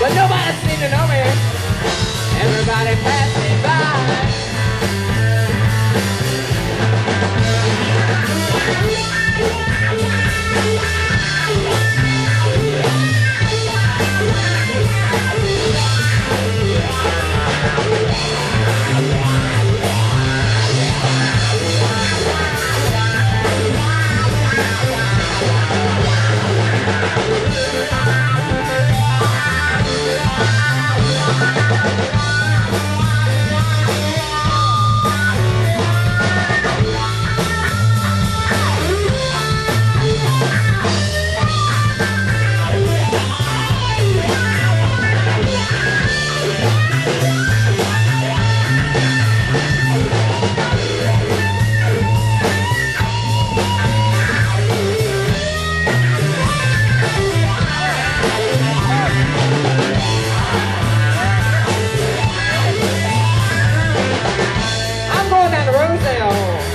But nobody's seen to know me. Everybody passing. なん